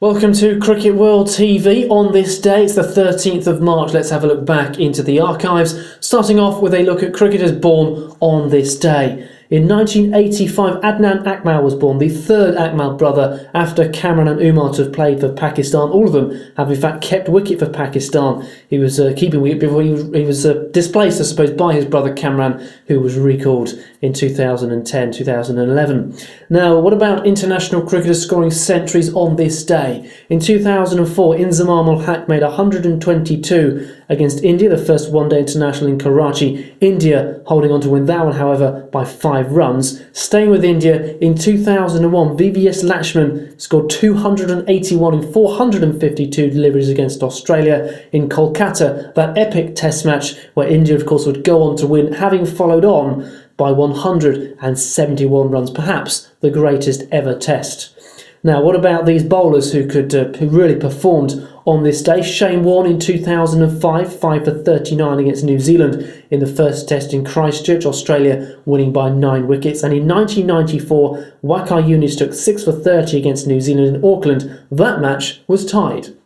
Welcome to Cricket World TV. On this day, it's the 13th of March. Let's have a look back into the archives, starting off with a look at cricketers born on this day. In 1985, Adnan Akmal was born, the third Akmal brother after Kamran and Umar to have played for Pakistan. All of them have, in fact, kept wicket for Pakistan. He was uh, keeping wicket before he was, he was uh, displaced, I suppose, by his brother Kamran, who was recalled in 2010 2011. Now, what about international cricketers scoring centuries on this day? In 2004, Inzamam ul Haq made 122 against India, the first one day international in Karachi. India holding on to win that one, however, by five runs. Staying with India, in 2001, VVS Laxman scored 281 in 452 deliveries against Australia in Kolkata, that epic test match where India, of course, would go on to win, having followed on by 171 runs, perhaps the greatest ever test. Now, what about these bowlers who could uh, who really performed on this day? Shane Warne in 2005, 5 for 39 against New Zealand in the first test in Christchurch, Australia winning by 9 wickets. And in 1994, Waqar Younis took 6 for 30 against New Zealand in Auckland. That match was tied.